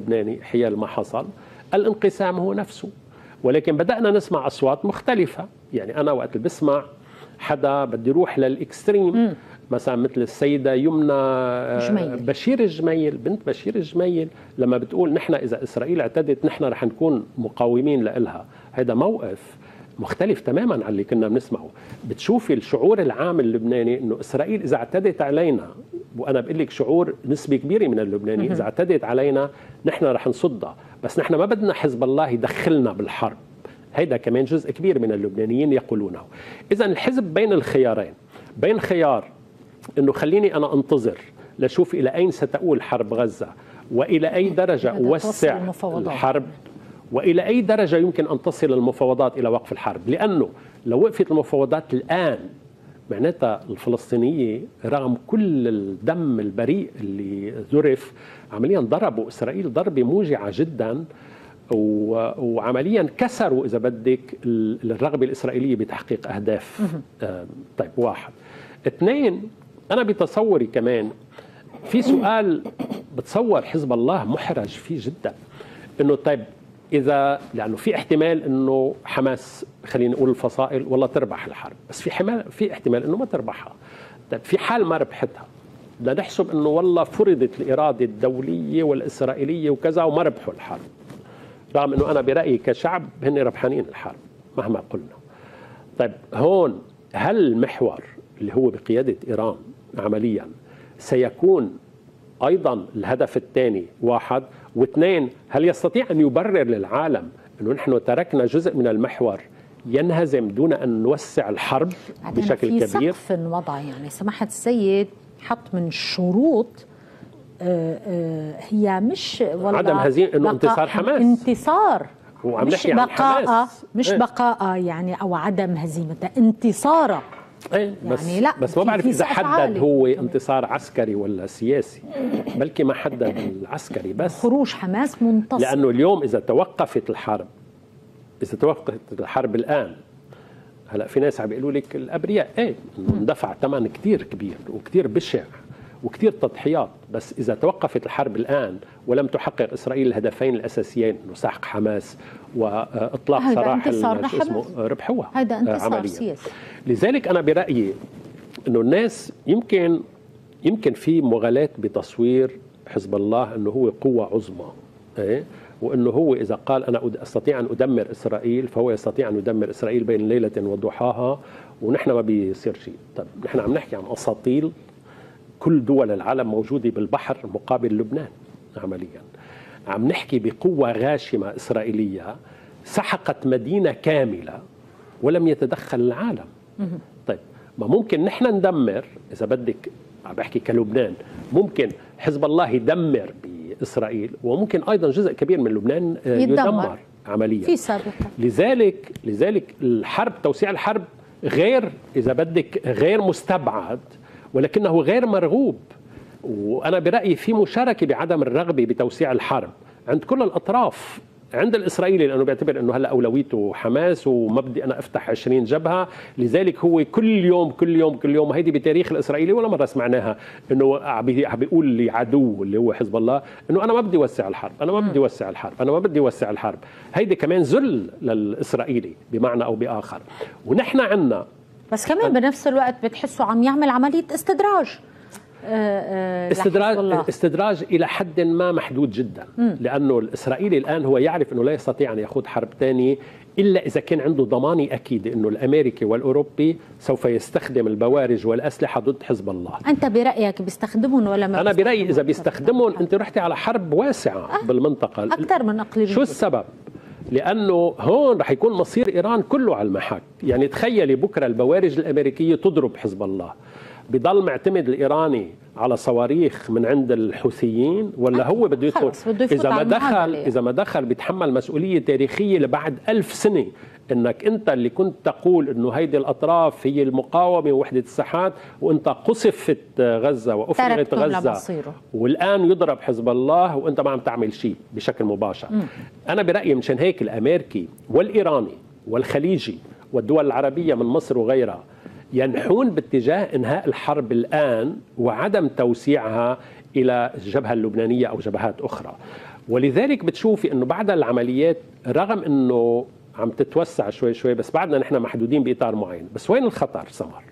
اللبناني حيال ما حصل. الانقسام هو نفسه. ولكن بدأنا نسمع أصوات مختلفة. يعني أنا وقت بسمع حدا بدي يروح للإكستريم. مثلا مثل السيدة يمنى آه، جميل. بشير الجميل بنت بشير الجميل لما بتقول نحن إذا إسرائيل اعتدت نحن رح نكون مقاومين لإلها. هذا موقف مختلف تماما عن اللي كنا بنسمعه. بتشوفي الشعور العام اللبناني إنه إسرائيل إذا اعتدت علينا وأنا بقول لك شعور نسبة كبيرة من اللبنانيين إذا اعتدت علينا نحن رح نصدها. بس نحن ما بدنا حزب الله يدخلنا بالحرب. هيدا كمان جزء كبير من اللبنانيين يقولونه. اذا الحزب بين الخيارين. بين خيار إنه خليني أنا أنتظر لشوف إلى أين ستؤول حرب غزة وإلى أي درجة أوسع. الحرب وإلى أي درجة يمكن أن تصل المفاوضات إلى وقف الحرب؟ لأنه لو وقفت المفاوضات الآن معناتها الفلسطينية رغم كل الدم البريء اللي ذرف عمليا ضربوا إسرائيل ضربة موجعة جدا وعمليا كسروا إذا بدك ال- الرغبة الإسرائيلية بتحقيق أهداف. آه، طيب واحد. اثنين أنا بتصوري كمان في سؤال بتصور حزب الله محرج فيه جدا إنه طيب إذا لأنه في احتمال إنه حماس خلينا نقول الفصائل والله تربح الحرب. بس في احتمال في احتمال إنه ما تربحها. طيب في حال ما ربحتها بدنا نحسب إنه والله فرضت الإرادة الدولية والإسرائيلية وكذا وما ربحوا الحرب. رغم إنه أنا برأيي كشعب هن ربحانين الحرب مهما قلنا. طيب هون هل المحور اللي هو بقيادة إيران عمليا سيكون أيضا الهدف الثاني واحد؟ واثنين هل يستطيع أن يبرر للعالم أنه نحن تركنا جزء من المحور ينهزم دون أن نوسع الحرب بشكل في كبير سقف وضع يعني سماحة السيد حط من الشروط آه، آه، هي مش والله عدم هزيمة- بقاء- انتصار حماس. انتصار هو عم مش بقاء. مش إيه. بقاء يعني أو عدم هزيمتها انتصار إيه بس يعني لا، بس ما بعرف إذا حدد عالي. هو انتصار عسكري ولا سياسي بلكي ما حدد العسكري بس خروج حماس منتصر لأنه اليوم إذا توقفت الحرب إذا توقفت الحرب الآن هلأ في ناس عم بيقولوا لك الأبرياء إيه اندفع ثمن كثير كبير وكثير بشع وكثير تضحيات بس إذا توقفت الحرب الآن ولم تحقق إسرائيل الهدفين الأساسيين انه سحق حماس وإطلاق هيدا سراح. اسمه ربحوها هيدا آه، انتصار عملياً. سياسي. لذلك أنا برأيي إنه الناس يمكن يمكن في مغالاة بتصوير حزب الله إنه هو قوة عظمى إيه وإنه هو إذا قال أنا أستطيع أن أدمر إسرائيل فهو يستطيع أن يدمر إسرائيل بين ليلة وضحاها ونحن ما بيصير شيء طيب نحن عم نحكي عن أساطيل كل دول العالم موجودة بالبحر مقابل لبنان عمليا. عم نحكي بقوة غاشمة إسرائيلية سحقت مدينة كاملة ولم يتدخل العالم. طيب ما ممكن نحن ندمر إذا بدك عم بحكي كلبنان ممكن حزب الله يدمر بإسرائيل وممكن أيضا جزء كبير من لبنان آه، يتدمر. يدمر عمليا. في سابقا. لذلك لذلك الحرب توسيع الحرب غير إذا بدك غير مستبعد ولكنه غير مرغوب. وأنا برأيي في مشاركة بعدم الرغبه بتوسيع الحرب عند كل الأطراف. عند الإسرائيلي لأنه بيعتبر إنه هلأ أولويته حماس وما بدي أنا أفتح 20 جبهة. لذلك هو كل يوم كل يوم كل يوم هيدي بتاريخ الإسرائيلي ولا مرة سمعناها إنه عم بي- عم بيقول لعدو اللي هو حزب الله إنه أنا ما بدي اوسع الحرب أنا ما بدي اوسع الحرب أنا ما بدي اوسع الحرب. هيدي كمان ذل للإسرائيلي بمعنى أو بآخر. ونحن عندنا بس كمان بنفس الوقت بتحسوا عم يعمل عملية استدراج آه، آه، استدراج. استدراج إلى حد ما محدود جدا لأنه الإسرائيلي الآن هو يعرف إنه لا يستطيع أن يخوض حرب ثانية إلا إذا كان عنده ضمانه اكيده إنه الأمريكي والأوروبي سوف يستخدم البوارج والأسلحة ضد حزب الله أنت برأيك بيستخدمهم ولا ما أنا برأيي إذا بيستخدمهم؟ بيستخدمهم أنت رحتي على حرب واسعة بالمنطقة أكثر من اقليم شو السبب؟ لأنه هون رح يكون مصير إيران كله على المحك، يعني تخيلي بكرة البوارج الأمريكية تضرب حزب الله. بضل معتمد الإيراني على صواريخ من عند الحوثيين ولا هو بده يدخل؟ إذا ما دخل. إذا ما دخل بيتحمل مسؤولية تاريخية لبعد ألف سنة. إنك أنت اللي كنت تقول إنه هيدي الأطراف هي المقاومة ووحدة الساحات وأنت قصفت غزة وأفرغت غزة. والآن يضرب حزب الله وأنت ما عم تعمل شيء بشكل مباشر. أنا برأيي مشان هيك الأمريكي والإيراني والخليجي والدول العربية من مصر وغيرها ينحون باتجاه إنهاء الحرب الآن وعدم توسيعها إلى الجبهة اللبنانية أو جبهات أخرى. ولذلك بتشوفي إنه بعد العمليات رغم إنه عم تتوسع شوي شوي بس بعدنا نحن محدودين بإطار معين. بس وين الخطر سمر